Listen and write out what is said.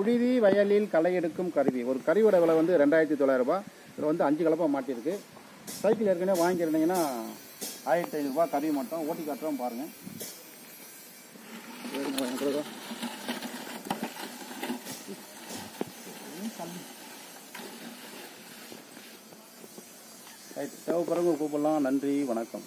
புழுதி வயலில் களை எடுக்கும் கருவி. ஒரு கருவியோட விலை வந்து ரெண்டாயிரத்தி தொள்ளாயிரம் ரூபாய். இதில் வந்து அஞ்சு கலப்பாக மாட்டியிருக்கு. சைக்கிள் ஏற்கனவே வாங்கியிருந்தீங்கன்னா ஆயிரத்தி ஐநூறுரூபா கருவி மட்டும். ஓட்டி காட்டுறோம் பாருங்கள் ரைட் தேவைப்படுறவங்க கூப்பிடலாம். நன்றி வணக்கம்.